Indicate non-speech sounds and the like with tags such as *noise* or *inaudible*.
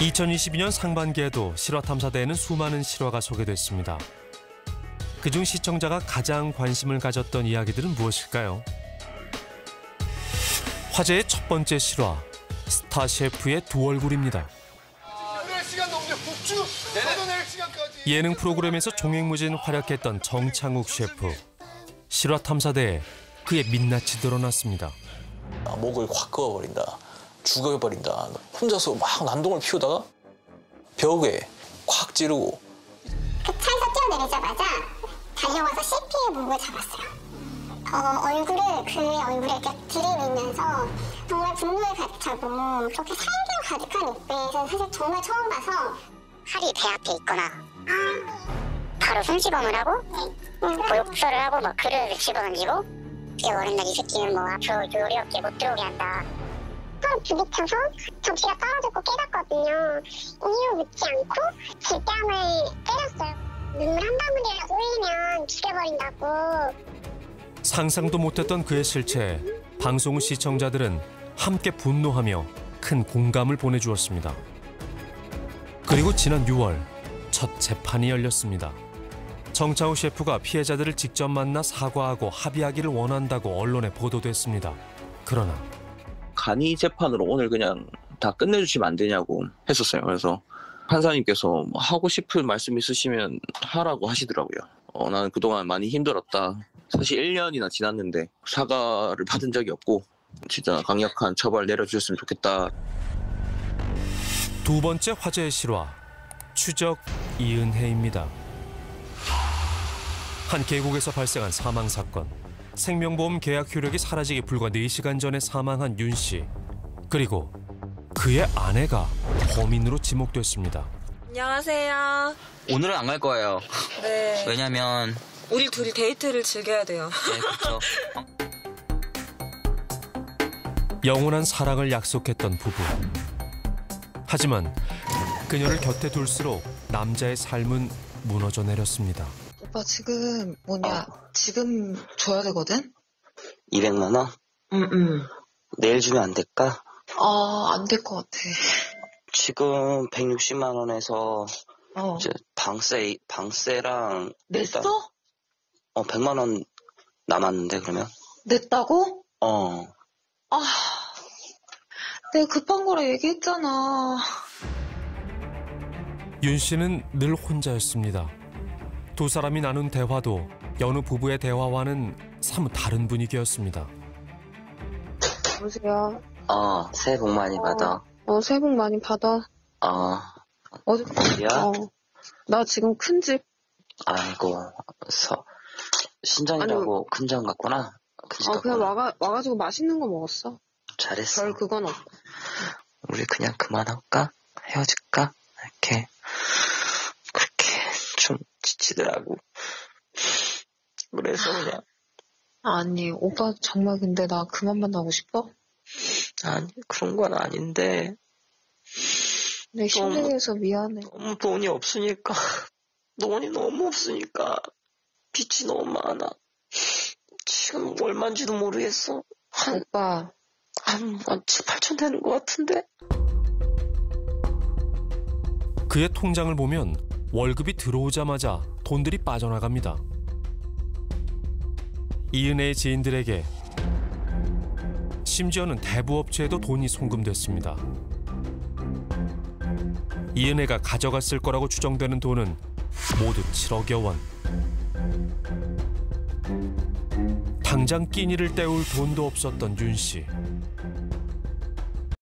2022년 상반기에도 실화 탐사대에는 수많은 실화가 소개됐습니다. 그중 시청자가 가장 관심을 가졌던 이야기들은 무엇일까요? 화제의 첫 번째 실화, 스타 셰프의 두 얼굴입니다. 시간까지 예능 프로그램에서 종횡무진 활약했던 정창욱 셰프. 실화 탐사대에 그의 민낯이 드러났습니다. 아, 목을 확 그어버린다. 죽여버린다. 혼자서 막 난동을 피우다가 벽에 콱 찌르고 그 차에서 뛰어내리자마자 달려와서 CP의 목을 잡았어요. 어, 얼굴을 그의 얼굴에 이렇게 들이밀면서 정말 분노에 가득 차고 그렇게 살기가 가득한 입배에서 사실 정말 처음 봐서 칼이 배 앞에 있거나 바로 손시범을 하고 보육서를 하고 뭐 글을 집어던지고 이 어른들 이 새끼는 뭐 앞으로 요리 업계 못 들어오게 한다 서로 부딪혀서 접시가 떨어졌고 깨졌거든요. 이유 묻지 않고 제 뺨을 때렸어요. 눈물 한 방울이라도 흘리면 죽여버린다고. 상상도 못했던 그의 실체에 방송 후 시청자들은 함께 분노하며 큰 공감을 보내주었습니다. 그리고 지난 6월 첫 재판이 열렸습니다. 정차우 셰프가 피해자들을 직접 만나 사과하고 합의하기를 원한다고 언론에 보도됐습니다. 그러나 간이 재판으로 오늘 그냥 다 끝내주시면 안 되냐고 했었어요. 그래서 판사님께서 뭐 하고 싶은 말씀 있으시면 하라고 하시더라고요. 어, 나는 그동안 많이 힘들었다. 사실 1년이나 지났는데 사과를 받은 적이 없고 진짜 강력한 처벌 내려주셨으면 좋겠다. 두 번째 화제의 실화 추적 이은혜입니다. 한 계곡에서 발생한 사망 사건. 생명보험 계약 효력이 사라지기 불과 4시간 전에 사망한 윤 씨. 그리고 그의 아내가 범인으로 지목됐습니다. 안녕하세요. 오늘은 안 갈 거예요. 네. *laughs* 왜냐면 우리 둘이 데이트를 즐겨야 돼요. 네, 그렇죠. 영원한 사랑을 약속했던 부부. 하지만 그녀를 곁에 둘수록 남자의 삶은 무너져 내렸습니다. 오빠 지금 뭐냐 지금 줘야 되거든? 200만 원? 응응 내일 주면 안 될까? 아안 될 것 같아 지금 160만 원에서 어 방세 방세랑 냈어? 어 100만 원 남았는데 그러면 냈다고? 어 아 내가 급한 거라 얘기했잖아 윤 씨는 늘 혼자였습니다. 두 사람이 나눈 대화도 여느 부부의 대화와는 사뭇 다른 분위기였습니다. 여보세요. 어, 새해 복 많이 받아. 어, 새해 복 많이 받아. 어, 어디, 어디야? 어. 나 지금 큰 집, 아이고, 서, 신장이라고 큰장 갔구나. 큰집 어, 그냥. 와가, 와가지고 맛있는 거 먹었어. 잘했어. 별 그건 없고. 우리 그냥 그만할까? 헤어질까? 이렇게, 좀 지치더라고. 그래서 그냥, 아니 오빠 정말 근데 나 그만 만나고 싶어? 아니, 그런 건 아닌데, 내 힘들게 해서 미안해 너무 돈이 없으니까, *laughs* 돈이 너무 없으니까, 빚이 너무 많아. 지금 얼마인지도 모르겠어. 한, 오빠 한, 한 7, 8천 되는 것 같은데? 그의 통장을 보면 월급이 들어오자마자 돈들이 빠져나갑니다. 이은혜의 지인들에게 심지어는 대부업체에도 돈이 송금됐습니다. 이은혜가 가져갔을 거라고 추정되는 돈은 모두 7억여 원. 당장 끼니를 때울 돈도 없었던 윤 씨.